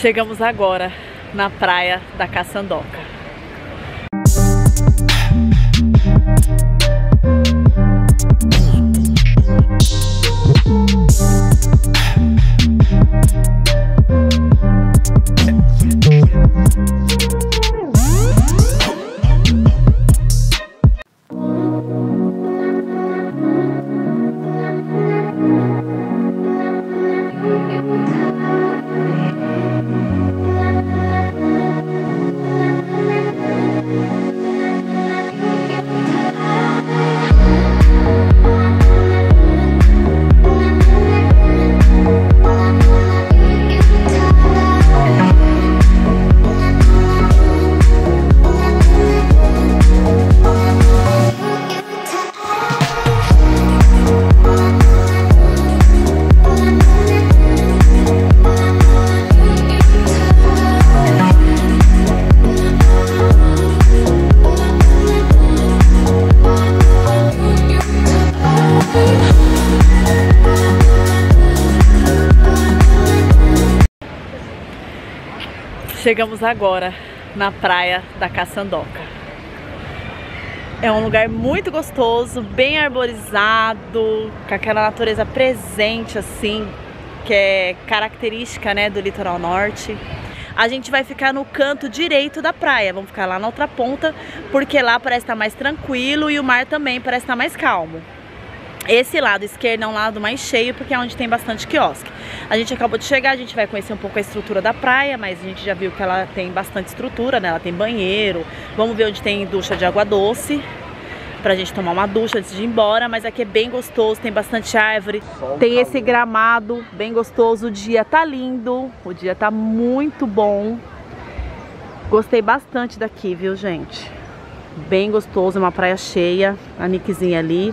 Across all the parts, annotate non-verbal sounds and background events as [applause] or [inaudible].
Chegamos agora na praia da Caçandoca. Chegamos agora na praia da Caçandoca. É um lugar muito gostoso, bem arborizado, com aquela natureza presente assim, que é característica né, do litoral norte. A gente vai ficar no canto direito da praia, vamos ficar lá na outra ponta, porque lá parece estar mais tranquilo e o mar também parece estar mais calmo. Esse lado esquerdo é um lado mais cheio, porque é onde tem bastante quiosque. A gente acabou de chegar, a gente vai conhecer um pouco a estrutura da praia, mas a gente já viu que ela tem bastante estrutura, né? Ela tem banheiro, vamos ver onde tem ducha de água doce, pra gente tomar uma ducha antes de ir embora, mas aqui é bem gostoso, tem bastante árvore, Sol tem calor. esse gramado bem gostoso, o dia tá lindo, o dia tá muito bom. Gostei bastante daqui, viu, gente? Bem gostoso, uma praia cheia, a Nickzinha ali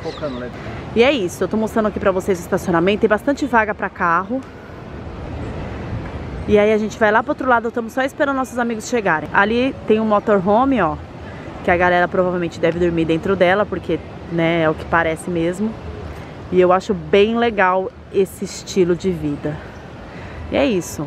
focando, né? E é isso, eu tô mostrando aqui pra vocês o estacionamento, tem bastante vaga pra carro. E aí a gente vai lá pro outro lado, estamos só esperando nossos amigos chegarem. Ali tem um motorhome, ó, que a galera provavelmente deve dormir dentro dela, porque, né, é o que parece mesmo. E eu acho bem legal esse estilo de vida. E é isso.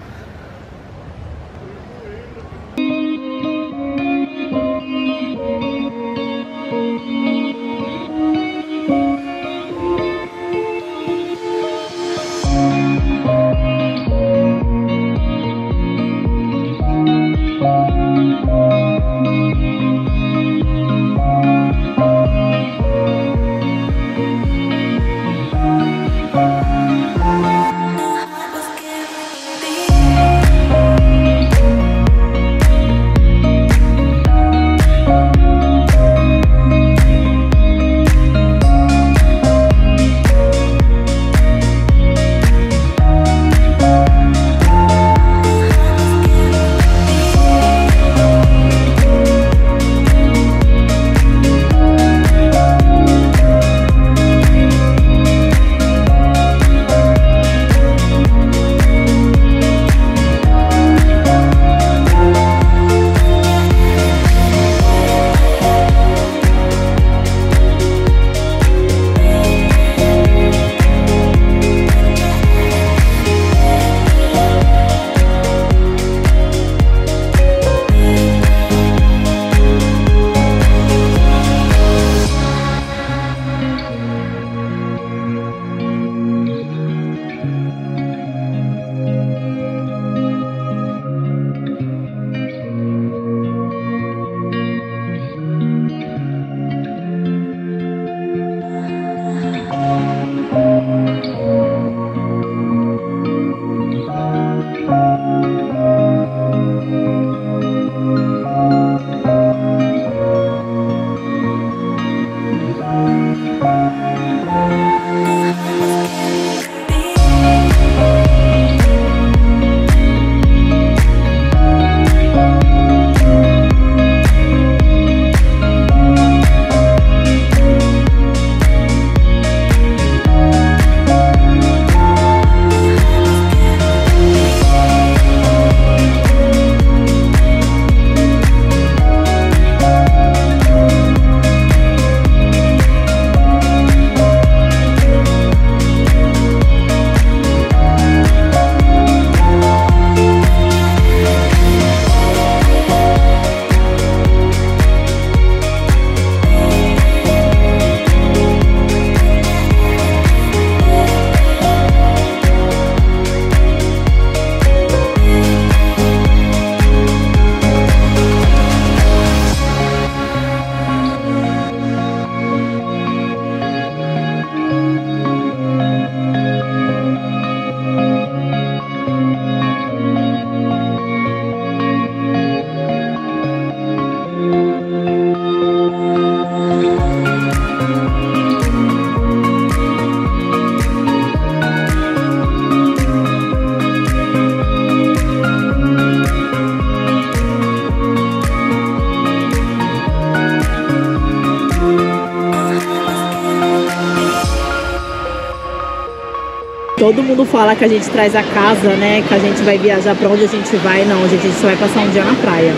Todo mundo fala que a gente traz a casa, né? Que a gente vai viajar para onde a gente vai. Não, gente, a gente só vai passar um dia na praia.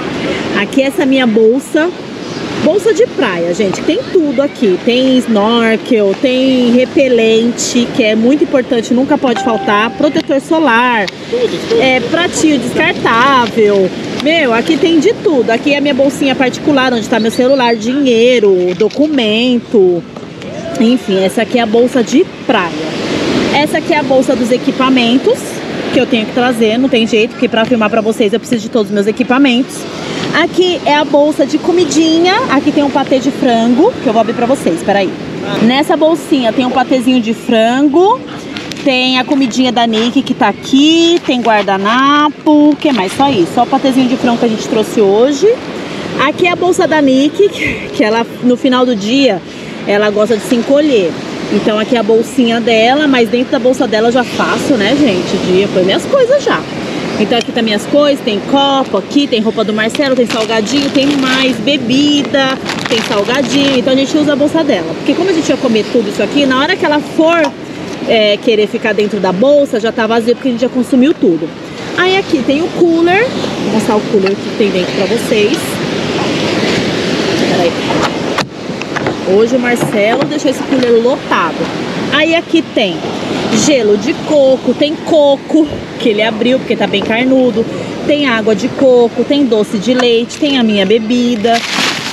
Aqui essa é minha bolsa. Bolsa de praia, gente, tem tudo aqui. Tem snorkel, tem repelente, que é muito importante, nunca pode faltar. Protetor solar, tudo, tudo. é pratinho descartável. Meu, aqui tem de tudo. Aqui é a minha bolsinha particular, onde está meu celular, dinheiro, documento. Enfim, essa aqui é a bolsa de praia. Essa aqui é a bolsa dos equipamentos que eu tenho que trazer, não tem jeito, porque para filmar para vocês eu preciso de todos os meus equipamentos. Aqui é a bolsa de comidinha, aqui tem um patê de frango, que eu vou abrir para vocês, peraí. Nessa bolsinha tem um patezinho de frango, tem a comidinha da Nick que tá aqui, tem guardanapo, o que mais? Só isso, só o patezinho de frango que a gente trouxe hoje. Aqui é a bolsa da Nick, [laughs] que ela no final do dia, ela gosta de se encolher. Então aqui é a bolsinha dela, mas dentro da bolsa dela eu já faço, né, gente, de pôr minhas coisas já. Então aqui tá minhas coisas, tem copo aqui, tem roupa do Marcelo, tem salgadinho, tem mais bebida, tem salgadinho. Então a gente usa a bolsa dela. Porque como a gente vai comer tudo isso aqui, na hora que ela for é, querer ficar dentro da bolsa, já tá vazio porque a gente já consumiu tudo. Aí aqui tem o cooler, vou mostrar o cooler que tem dentro pra vocês. Peraí. Hoje o Marcelo deixou esse cooler lotado. Aí aqui tem gelo de coco, tem coco, que ele abriu porque tá bem carnudo. Tem água de coco, tem doce de leite, tem a minha bebida,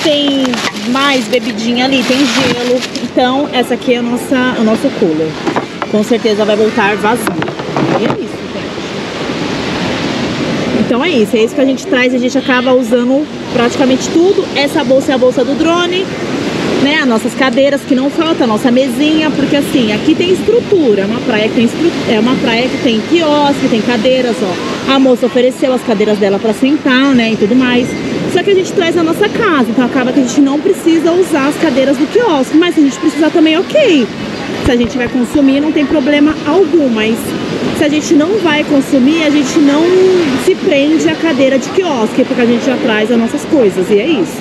tem mais bebidinha ali, tem gelo. Então, essa aqui é a nossa, o nosso cooler. Com certeza vai voltar vazio. E é isso, gente. Então é isso, é isso que a gente traz, a gente acaba usando praticamente tudo. Essa bolsa é a bolsa do drone né, as nossas cadeiras que não falta, a nossa mesinha, porque assim, aqui tem estrutura, é uma praia que tem é uma praia que tem quiosque, tem cadeiras, ó. A moça ofereceu as cadeiras dela para sentar, né, e tudo mais. Só que a gente traz a nossa casa, então acaba que a gente não precisa usar as cadeiras do quiosque, mas se a gente precisar também, ok. Se a gente vai consumir, não tem problema algum, mas se a gente não vai consumir, a gente não se prende à cadeira de quiosque, porque a gente já traz as nossas coisas, e é isso.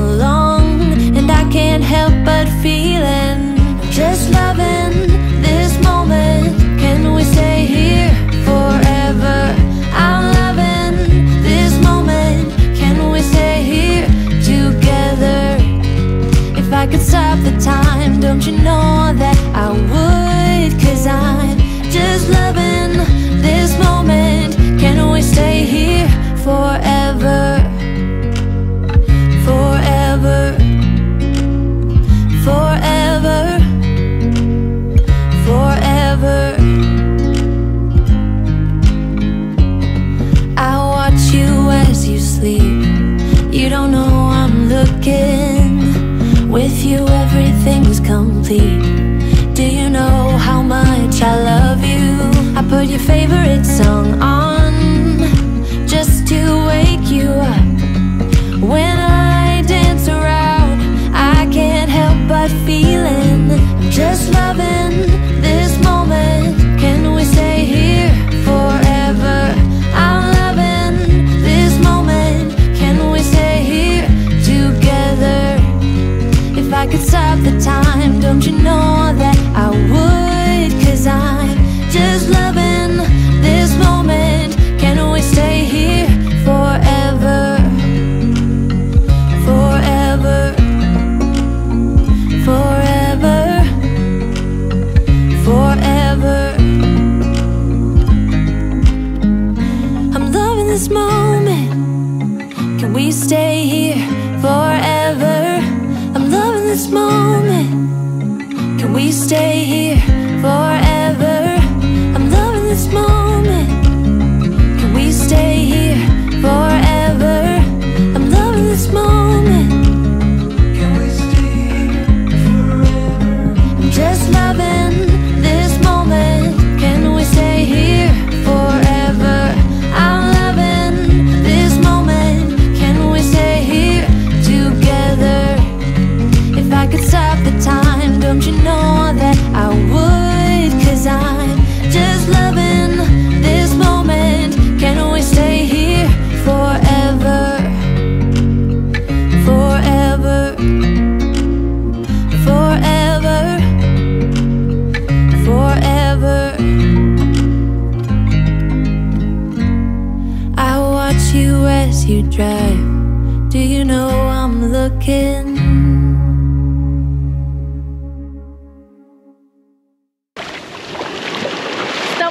Don't you know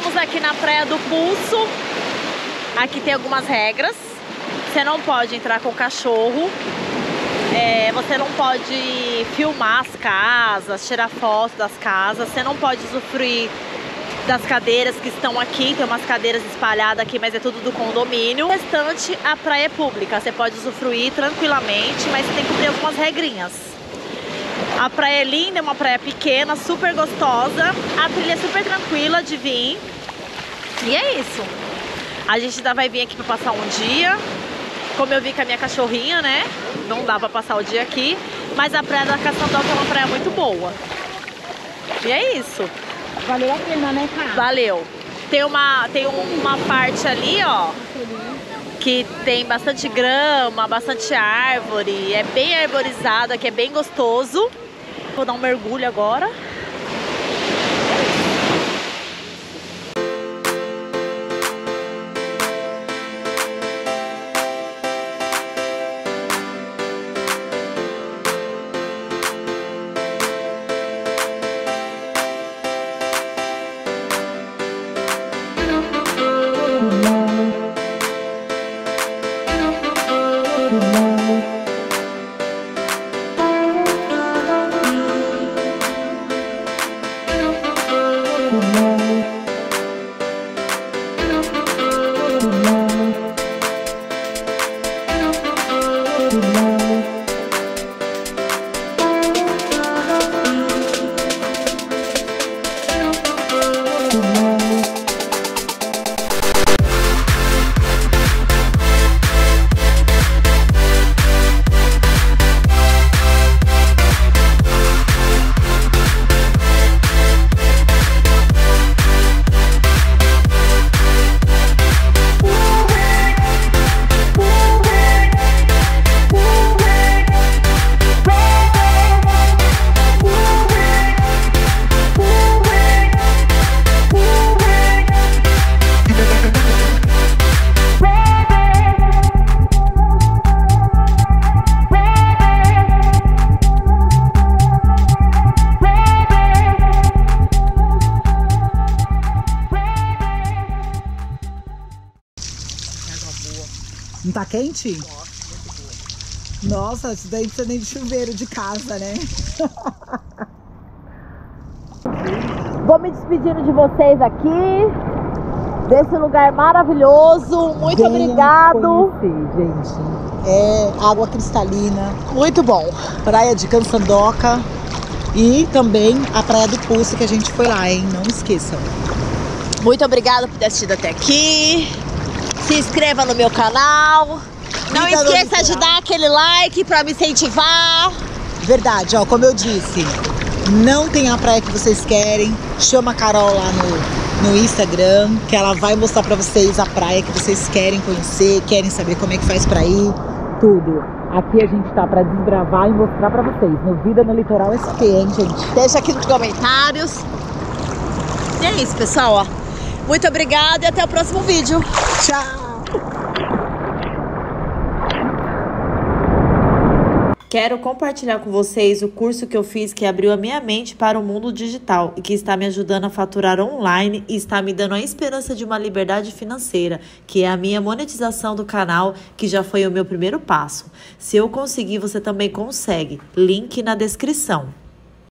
Estamos aqui na Praia do Pulso. Aqui tem algumas regras. Você não pode entrar com cachorro. É, você não pode filmar as casas, tirar fotos das casas. Você não pode usufruir das cadeiras que estão aqui. Tem umas cadeiras espalhadas aqui, mas é tudo do condomínio. O restante, a praia é pública. Você pode usufruir tranquilamente, mas tem que cumprir algumas regrinhas. A praia é linda, é uma praia pequena, super gostosa. A trilha é super tranquila de vir. E é isso. A gente ainda vai vir aqui para passar um dia. Como eu vi com a minha cachorrinha, né? Não dá pra passar o dia aqui. Mas a praia da Caçandoca é uma praia muito boa. E é isso. Valeu a pena, né, cara? Valeu. Tem uma, tem uma parte ali, ó, que tem bastante grama, bastante árvore. É bem arborizado aqui, é bem gostoso. Vou dar um mergulho agora. Não tá quente? Nossa, isso daí não precisa nem de chuveiro de casa, né? [laughs] Vou me despedindo de vocês aqui. Desse lugar maravilhoso. Muito Venham obrigado. Conhecer, gente. É água cristalina, muito bom. Praia de Cansandoca e também a Praia do Pulso que a gente foi lá, hein? Não esqueçam. Muito obrigada por ter assistido até aqui. Se inscreva no meu canal. Não esqueça de dar aquele like para me incentivar. Verdade, ó, como eu disse, não tem a praia que vocês querem. Chama a Carol lá no, no Instagram, que ela vai mostrar pra vocês a praia que vocês querem conhecer, querem saber como é que faz pra ir, tudo. Aqui a gente tá pra desbravar e mostrar pra vocês. No Vida no Litoral SP, hein, gente? Deixa aqui nos comentários. E é isso, pessoal. Ó. Muito obrigada e até o próximo vídeo. Tchau! Quero compartilhar com vocês o curso que eu fiz que abriu a minha mente para o mundo digital e que está me ajudando a faturar online e está me dando a esperança de uma liberdade financeira, que é a minha monetização do canal, que já foi o meu primeiro passo. Se eu conseguir, você também consegue. Link na descrição.